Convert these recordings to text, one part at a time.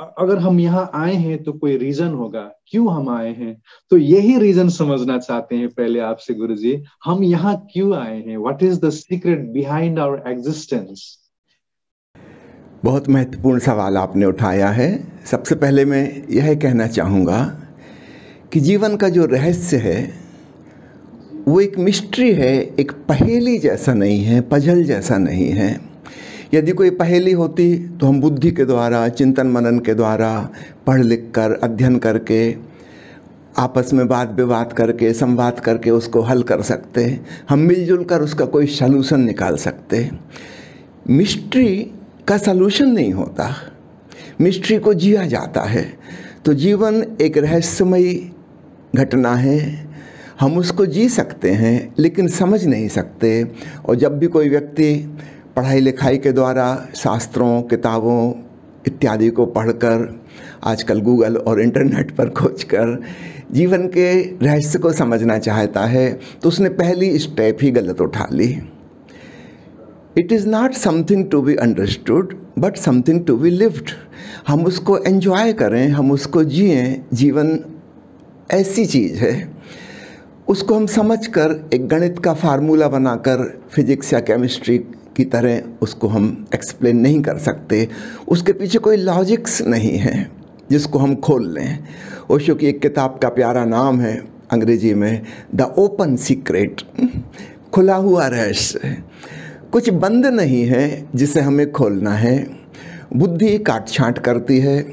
अगर हम यहाँ आए हैं तो कोई रीजन होगा। क्यों हम आए हैं? तो यही रीजन समझना चाहते हैं पहले आपसे गुरु जी हम यहाँ क्यों आए हैं? What is the secret behind our existence बहुत महत्वपूर्ण सवाल आपने उठाया है। सबसे पहले मैं यह कहना चाहूँगा कि जीवन का जो रहस्य है, वो एक मिस्ट्री है, एक पहेली जैसा नहीं है पजल जैसा नहीं है। यदि कोई पहेली होती तो हम बुद्धि के द्वारा, चिंतन मनन के द्वारा, पढ़ लिख कर, अध्ययन करके, आपस में बात विवाद करके, संवाद करके उसको हल कर सकते, हम मिलजुल कर उसका कोई सलूशन निकाल सकते। मिस्ट्री का सलूशन नहीं होता। मिस्ट्री को जिया जाता है। तो जीवन एक रहस्यमयी घटना है। हम उसको जी सकते हैं, लेकिन समझ नहीं सकते। और जब भी कोई व्यक्ति पढ़ाई लिखाई के द्वारा, शास्त्रों, किताबों इत्यादि को पढ़कर, आजकल गूगल और इंटरनेट पर खोज कर जीवन के रहस्य को समझना चाहता है तो उसने पहली स्टेप ही गलत उठा ली। It is not something to be understood but something to be lived हम उसको एंजॉय करें, हम उसको जिए, जीवन ऐसी चीज़ है। उसको हम समझ कर एक गणित का फार्मूला बनाकर फिजिक्स या केमिस्ट्री की तरह उसको हम एक्सप्लेन नहीं कर सकते। उसके पीछे कोई लॉजिक्स नहीं है, जिसको हम खोल लें। ओशो की एक किताब का प्यारा नाम है अंग्रेज़ी में, द ओपन सीक्रेट खुला हुआ रहस्य कुछ बंद नहीं है जिसे हमें खोलना है। बुद्धि काट छाँट करती है।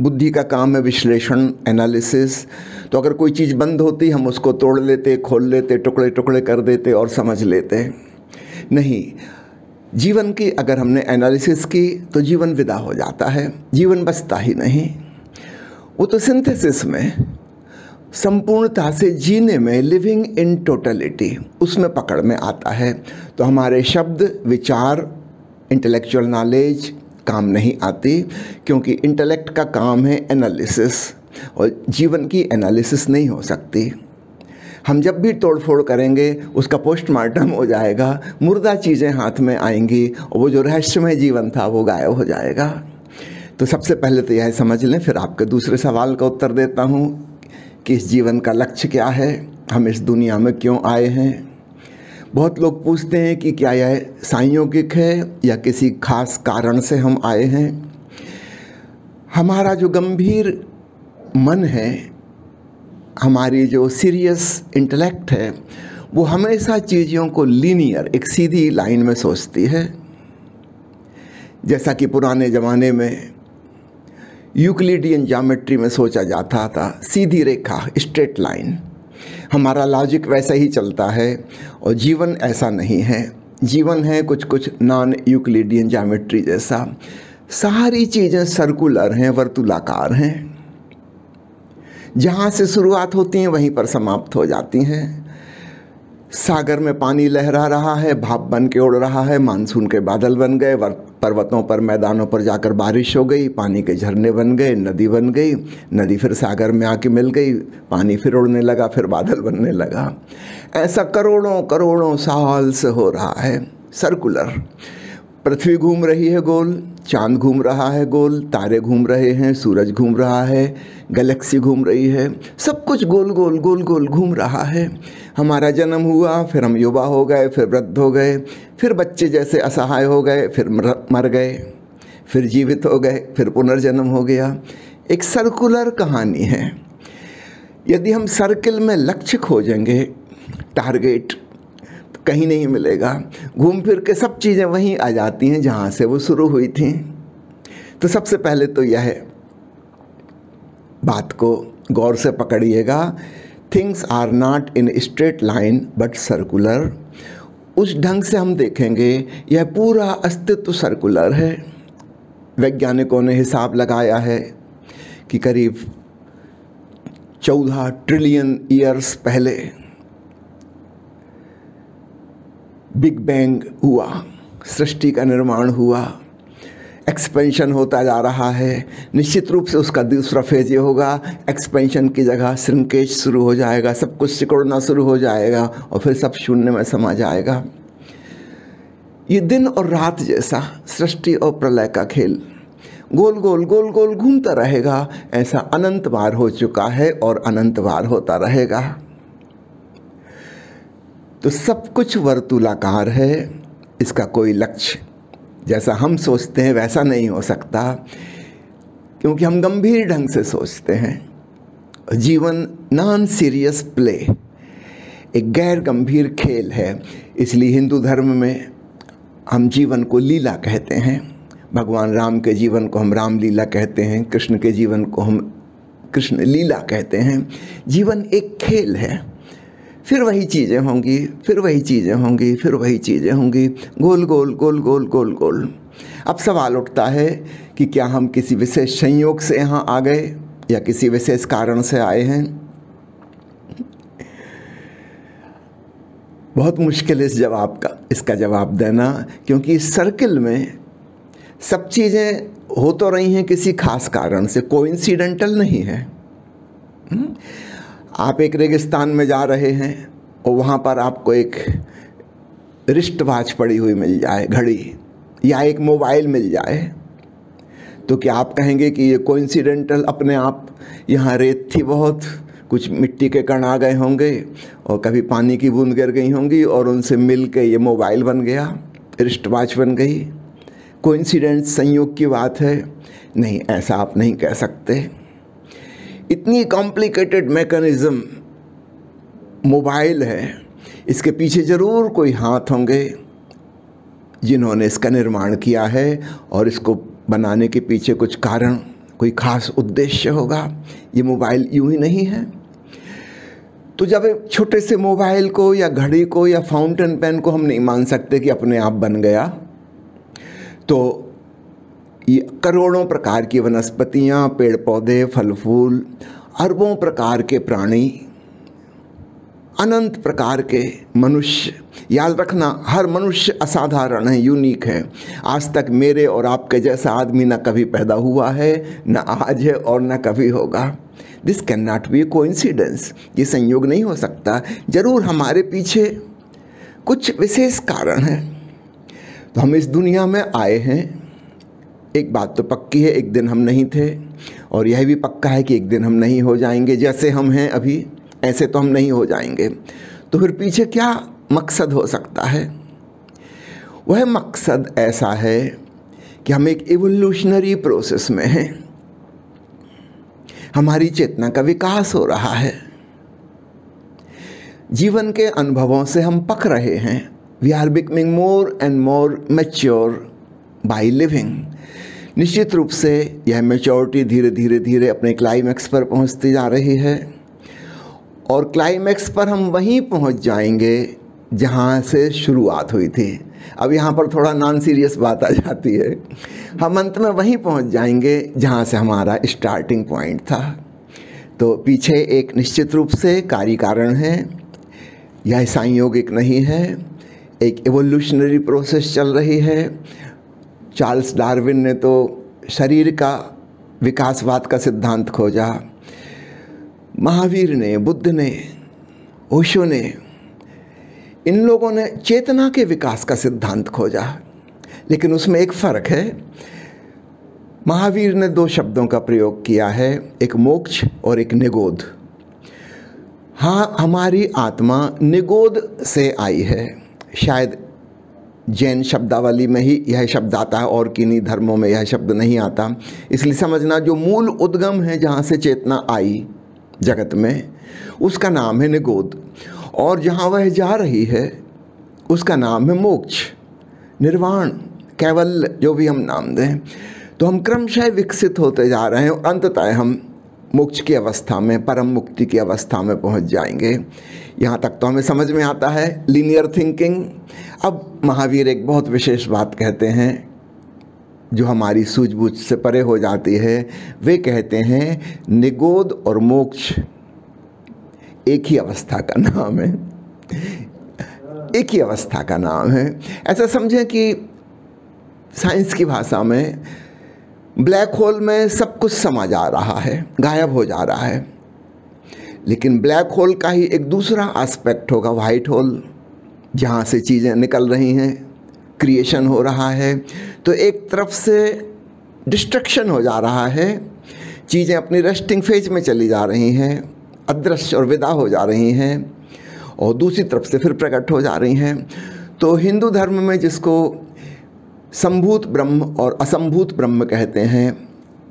बुद्धि का काम है विश्लेषण एनालिसिस तो अगर कोई चीज़ बंद होती, हम उसको तोड़ लेते, खोल लेते टुकड़े टुकड़े कर देते और समझ लेते। नहीं जीवन की अगर हमने एनालिसिस की तो जीवन विदा हो जाता है। जीवन बचता ही नहीं। वो तो सिंथेसिस में, संपूर्णता से जीने में लिविंग इन टोटलिटी उसमें पकड़ में आता है। तो हमारे शब्द, विचार इंटेलेक्चुअल नॉलेज काम नहीं आती, क्योंकि इंटेलेक्ट का काम है एनालिसिस और जीवन की एनालिसिस नहीं हो सकती। हम जब भी तोड़ फोड़ करेंगे, उसका पोस्टमार्टम हो जाएगा, मुर्दा चीज़ें हाथ में आएँगी, और वो जो रहस्यमय जीवन था, वो गायब हो जाएगा। तो सबसे पहले तो यह समझ लें, फिर आपके दूसरे सवाल का उत्तर देता हूँ कि इस जीवन का लक्ष्य क्या है, हम इस दुनिया में क्यों आए हैं। बहुत लोग पूछते हैं कि क्या यह संयोगिक है, या किसी खास कारण से हम आए हैं। हमारा जो गंभीर मन है हमारी जो सीरियस इंटेलेक्ट है, वो हमेशा चीज़ों को लीनियर एक सीधी लाइन में सोचती है। जैसा कि पुराने ज़माने में यूक्लिडियन जामेट्री में सोचा जाता था, सीधी रेखा स्ट्रेट लाइन हमारा लॉजिक वैसा ही चलता है, और जीवन ऐसा नहीं है। जीवन है कुछ कुछ नॉन यूक्लिडियन जामेट्री जैसा। सारी चीज़ें सर्कुलर हैं, वर्तुलाकार हैं। जहाँ से शुरुआत होती हैं, वहीं पर समाप्त हो जाती हैं। सागर में पानी लहरा रहा है, भाप बन के उड़ रहा है, मानसून के बादल बन गए पर्वतों पर, मैदानों पर जाकर बारिश हो गई, पानी के झरने बन गए, नदी बन गई, नदी फिर सागर में आके मिल गई, पानी फिर उड़ने लगा, फिर बादल बनने लगा। ऐसा करोड़ों करोड़ों साल से हो रहा है सर्कुलर पृथ्वी घूम रही है गोल, चाँद घूम रहा है गोल, तारे घूम रहे हैं, सूरज घूम रहा है, गैलेक्सी घूम रही है, सब कुछ गोल गोल गोल गोल घूम रहा है। हमारा जन्म हुआ, फिर हम युवा हो गए, फिर वृद्ध हो गए, फिर बच्चे जैसे असहाय हो गए, फिर मर गए, फिर जीवित हो गए, फिर पुनर्जन्म हो गया। एक सर्कुलर कहानी है। यदि हम सर्किल में लक्ष्य खोजेंगे, टारगेट कहीं नहीं मिलेगा। घूम फिर के सब चीज़ें वहीं आ जाती हैं जहाँ से वो शुरू हुई थी। तो सबसे पहले तो यह बात को गौर से पकड़िएगा। Things are not in straight line but circular उस ढंग से हम देखेंगे, यह पूरा अस्तित्व सर्कुलर है। वैज्ञानिकों ने हिसाब लगाया है कि करीब चौदह ट्रिलियन ईयर्स पहले बिग बैंग हुआ, सृष्टि का निर्माण हुआ एक्सपेंशन होता जा रहा है। निश्चित रूप से उसका दूसरा फ़ेज़ ये होगा एक्सपेंशन की जगह श्रृंकेश शुरू हो जाएगा, सब कुछ सिकुड़ना शुरू हो जाएगा और फिर सब शून्य में समा जाएगा। ये दिन और रात जैसा सृष्टि और प्रलय का खेल। गोल गोल गोल गोल घूमता रहेगा, ऐसा अनंत बार हो चुका है और अनंत बार होता रहेगा। तो सब कुछ वर्तूलाकार है, इसका कोई लक्ष्य। जैसा हम सोचते हैं, वैसा नहीं हो सकता, क्योंकि हम गंभीर ढंग से सोचते हैं। जीवन नॉन सीरियस प्ले एक गैर गंभीर खेल है। इसलिए हिंदू धर्म में हम जीवन को लीला कहते हैं। भगवान राम के जीवन को हम राम लीला कहते हैं, कृष्ण के जीवन को हम कृष्ण लीला कहते हैं। जीवन एक खेल है। फिर वही चीज़ें होंगी, फिर वही चीज़ें होंगी, फिर वही चीज़ें होंगी। गोल गोल गोल गोल गोल गोल। अब सवाल उठता है कि क्या हम किसी विशेष संयोग से यहाँ आ गए या किसी विशेष कारण से आए हैं? बहुत मुश्किल है इस जवाब का, इसका जवाब देना, क्योंकि इस सर्किल में सब चीज़ें हो तो रही हैं किसी खास कारण से, कोइंसिडेंटल नहीं है। हम्म? आप एक रेगिस्तान में जा रहे हैं और वहाँ पर आपको एक रिस्ट वॉच पड़ी हुई मिल जाए, घड़ी या एक मोबाइल मिल जाए तो क्या आप कहेंगे कि ये कोइंसिडेंटल अपने आप यहाँ रेत थी बहुत, कुछ मिट्टी के कण आ गए होंगे और कभी पानी की बूंद गिर गई होंगी और उनसे मिल के ये मोबाइल बन गया रिस्ट वॉच बन गई। कोइंसिडेंट संयोग की बात है। नहीं, ऐसा आप नहीं कह सकते। इतनी कॉम्प्लिकेटेड मैकेनिज्म मोबाइल है, इसके पीछे ज़रूर कोई हाथ होंगे जिन्होंने इसका निर्माण किया है और इसको बनाने के पीछे कुछ कारण, कोई खास उद्देश्य होगा। ये मोबाइल यूँ ही नहीं है। तो जब एक छोटे से मोबाइल को या घड़ी को या फाउंटेन पेन को हम नहीं मान सकते कि अपने आप बन गया तो ये करोड़ों प्रकार की वनस्पतियाँ पेड़ पौधे फल फूल अरबों प्रकार के प्राणी, अनंत प्रकार के मनुष्य। याद रखना, हर मनुष्य असाधारण है, यूनिक है। आज तक मेरे और आपके जैसा आदमी ना कभी पैदा हुआ है, न आज है और न कभी होगा। This can not be coincidence ये संयोग नहीं हो सकता। ज़रूर हमारे पीछे कुछ विशेष कारण है। तो हम इस दुनिया में आए हैं एक बात तो पक्की है, एक दिन हम नहीं थे, और यह भी पक्का है कि एक दिन हम नहीं हो जाएँगे। जैसे हम हैं अभी, ऐसे तो हम नहीं हो जाएँगे। तो फिर पीछे क्या मकसद हो सकता है? वह मकसद ऐसा है कि हम एक एवोल्यूशनरी प्रोसेस में हैं। हमारी चेतना का विकास हो रहा है। जीवन के अनुभवों से हम पक रहे हैं। We are becoming more and more mature by living निश्चित रूप से यह मेचोरिटी धीरे धीरे धीरे अपने क्लाइमैक्स पर पहुँचती जा रही है। और क्लाइमैक्स पर हम वहीं पहुँच जाएँगे जहाँ से शुरुआत हुई थी। अब यहाँ पर थोड़ा नॉन सीरियस बात आ जाती है। हम अंत में वहीं पहुँच जाएँगे जहाँ से हमारा स्टार्टिंग पॉइंट था। तो पीछे एक निश्चित रूप से कार्य कारण है। यह संयोगिक नहीं है। एक एवोल्यूशनरी प्रोसेस चल रही है। चार्ल्स डार्विन ने तो शरीर का विकासवाद का सिद्धांत खोजा। महावीर ने, बुद्ध ने, ओशो ने, इन लोगों ने चेतना के विकास का सिद्धांत खोजा। लेकिन उसमें एक फ़र्क है। महावीर ने दो शब्दों का प्रयोग किया है, एक मोक्ष और एक निगोद हाँ हमारी आत्मा निगोद से आई है। शायद जैन शब्दावली में ही यह शब्द आता है, और किन्हीं धर्मों में यह शब्द नहीं आता। इसलिए समझना, जो मूल उद्गम है जहाँ से चेतना आई जगत में, उसका नाम है निगोद। और जहाँ वह जा रही है, उसका नाम है मोक्ष, निर्वाण, केवल जो भी हम नाम दें। तो हम क्रमशः विकसित होते जा रहे हैं, और अंततः हम मोक्ष की अवस्था में, परम मुक्ति की अवस्था में पहुँच जाएँगे। यहाँ तक तो हमें समझ में आता है लीनियर थिंकिंग अब महावीर एक बहुत विशेष बात कहते हैं, जो हमारी सूझबूझ से परे हो जाती है। वे कहते हैं, निगोद और मोक्ष एक ही अवस्था का नाम है। एक ही अवस्था का नाम है। ऐसा समझें कि साइंस की भाषा में ब्लैक होल में सब कुछ समा जा रहा है, गायब हो जा रहा है। लेकिन ब्लैक होल का ही एक दूसरा एस्पेक्ट होगा वाइट होल जहाँ से चीज़ें निकल रही हैं क्रिएशन हो रहा है। तो एक तरफ़ से डिस्ट्रक्शन हो जा रहा है, चीज़ें अपनी रेस्टिंग फ़ेज़ में चली जा रही हैं, अदृश्य और विदा हो जा रही हैं, और दूसरी तरफ़ से फिर प्रकट हो जा रही हैं। तो हिंदू धर्म में जिसको संभूत ब्रह्म और असंभूत ब्रह्म कहते हैं।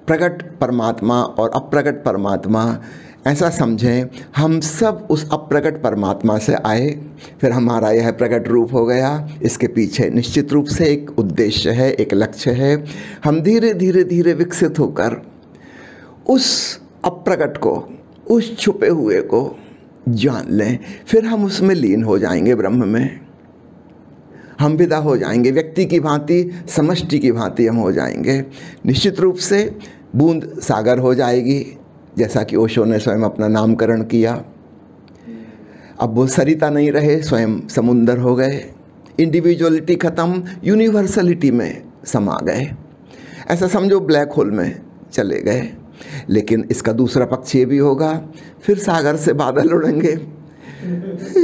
प्रकट परमात्मा और अप्रकट परमात्मा, ऐसा समझें, हम सब उस अप्रकट परमात्मा से आए, फिर हमारा यह प्रकट रूप हो गया। इसके पीछे निश्चित रूप से एक उद्देश्य है, एक लक्ष्य है। हम धीरे धीरे धीरे विकसित होकर उस अप्रकट को, उस छुपे हुए को जान लें, फिर हम उसमें लीन हो जाएँगे ब्रह्म में। हम विदा हो जाएँगे। व्यक्ति की भांति, समष्टि की भांति हम हो जाएँगे। निश्चित रूप से बूंद सागर हो जाएगी, जैसा कि ओशो ने स्वयं अपना नामकरण किया। अब वो सरिता नहीं रहे, स्वयं समुंदर हो गए। इंडिविजुअलिटी ख़त्म, यूनिवर्सलिटी में समा गए। ऐसा समझो ब्लैक होल में चले गए। लेकिन इसका दूसरा पक्ष ये भी होगा, फिर सागर से बादल उड़ेंगे,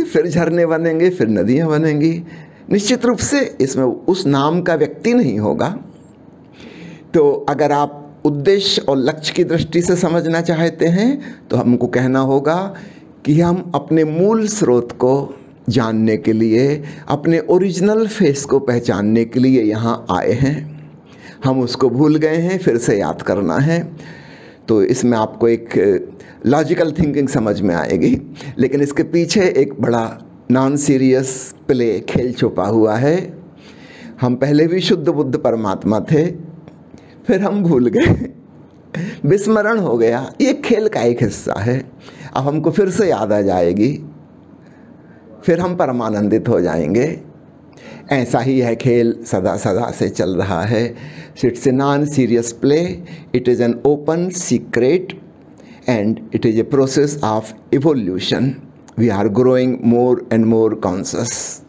फिर झरने बनेंगे, फिर नदियाँ बनेंगी। निश्चित रूप से इसमें उस नाम का व्यक्ति नहीं होगा। तो अगर आप उद्देश्य और लक्ष्य की दृष्टि से समझना चाहते हैं तो हमको कहना होगा कि हम अपने मूल स्रोत को जानने के लिए, अपने ओरिजिनल फेस को पहचानने के लिए यहाँ आए हैं। हम उसको भूल गए हैं, फिर से याद करना है। तो इसमें आपको एक लॉजिकल थिंकिंग समझ में आएगी। लेकिन इसके पीछे एक बड़ा नॉन सीरियस प्ले खेल छुपा हुआ है। हम पहले भी शुद्ध बुद्ध परमात्मा थे, फिर हम भूल गए। विस्मरण हो गया। ये खेल का एक हिस्सा है। अब हमको फिर से याद आ जाएगी। फिर हम परमानंदित हो जाएँगे। ऐसा ही है खेल सदा सदा से चल रहा है। It's a non serious play it is an open secret and it is a process of evolution we are growing more and more conscious